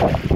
you.